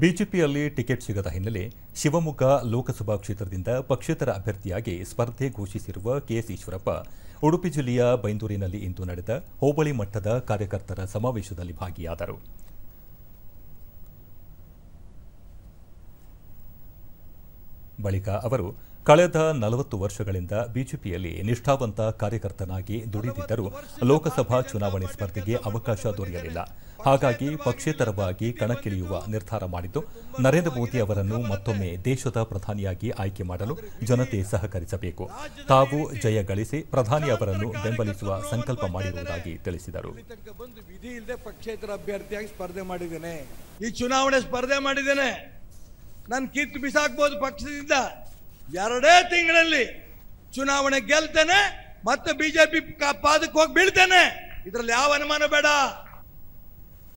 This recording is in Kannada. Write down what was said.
ಬಿಜೆಪಿಯಲ್ಲಿ ಟಿಕೆಟ್ ಸಿಗದ ಹಿನ್ನೆಲೆ ಶಿವಮೊಗ್ಗ ಲೋಕಸಭಾ ಕ್ಷೇತ್ರದಿಂದ ಪಕ್ಷೇತರ ಅಭ್ಯರ್ಥಿಯಾಗಿ ಸ್ಪರ್ಧೆ ಘೋಷಿಸಿರುವ ಕೆಎಸ್ ಈಶ್ವರಪ್ಪ, ಉಡುಪಿ ಜಿಲ್ಲೆಯ ಬೈಂದೂರಿನಲ್ಲಿ ಇಂದು ನಡೆದ ಹೋಬಳಿ ಮಟ್ಟದ ಕಾರ್ಯಕರ್ತರ ಸಮಾವೇಶದಲ್ಲಿ ಭಾಗಿಯಾದರು. ಬಳಿಕ ಅವರು ಕಳೆದ ನಲವತ್ತು ವರ್ಷಗಳಿಂದ ಬಿಜೆಪಿಯಲ್ಲಿ ನಿಷ್ಠಾವಂತ ಕಾರ್ಯಕರ್ತನಾಗಿ ದುಡಿದಿದ್ದರೂ ಲೋಕಸಭಾ ಚುನಾವಣೆ ಸ್ಪರ್ಧೆಗೆ ಅವಕಾಶ ದೊರೆಯಲಿಲ್ಲ. ಹಾಗಾಗಿ ಪಕ್ಷೇತರವಾಗಿ ಕಣಕ್ಕಿಳಿಯುವ ನಿರ್ಧಾರ ಮಾಡಿದ್ದು, ನರೇಂದ್ರ ಮೋದಿ ಅವರನ್ನು ಮತ್ತೊಮ್ಮೆ ದೇಶದ ಪ್ರಧಾನಿಯಾಗಿ ಆಯ್ಕೆ ಮಾಡಲು ಜನತೆ ಸಹಕರಿಸಬೇಕು. ತಾವು ಜಯ ಗಳಿಸಿ ಪ್ರಧಾನಿ ಅವರನ್ನು ಬೆಂಬಲಿಸುವ ಸಂಕಲ್ಪ ಮಾಡಿರುವುದಾಗಿ ತಿಳಿಸಿದರು. ಈ ಚುನಾವಣೆ ಸ್ಪರ್ಧೆ ಮಾಡಿದ್ದೇನೆ. ನಾನು ಕಿತ್ತು ಬಿಸಾಕ್ಬೋದು ಪಕ್ಷದಿಂದ. ಎರಡೇ ತಿಂಗಳಲ್ಲಿ ಚುನಾವಣೆ ಗೆಲ್ತೇನೆ, ಮತ್ತೆ ಬಿಜೆಪಿ ಪಾದಕ್ಕೆ ಹೋಗಿ ಬೀಳ್ತೇನೆ. ಇದರಲ್ಲಿ ಯಾವ ಅನುಮಾನ ಬೇಡ.